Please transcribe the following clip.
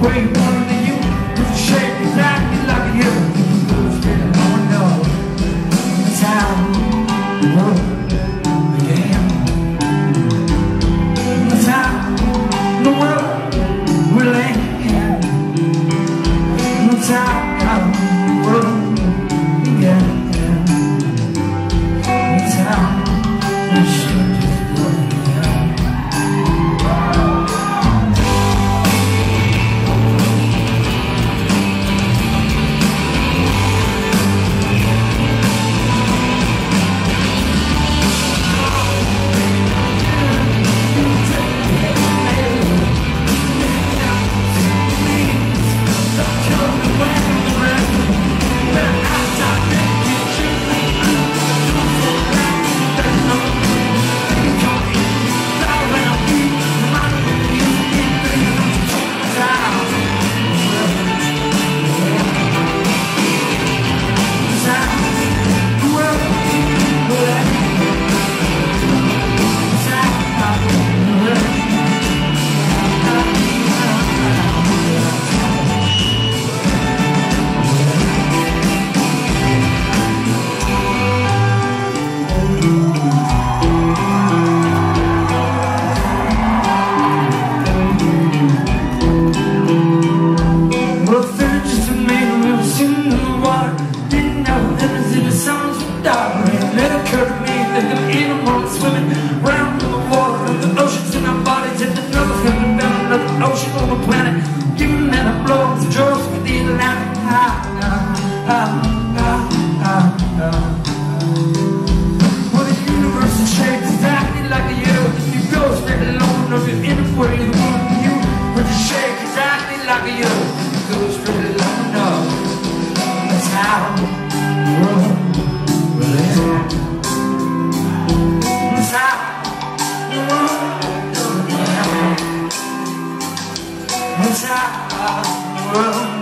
a way one the universe is shaped exactly like the you. That's how the world began That's how the world. The I'm swimming round in the water of the oceans in our bodies and another heaven down another ocean on the planet. Giving that I blow up the jaws with the Atlantic. Ah, ah, universe shaped exactly like of your inner. time will